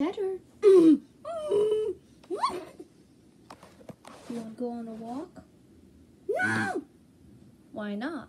Better. You want to go on a walk? No. Why not?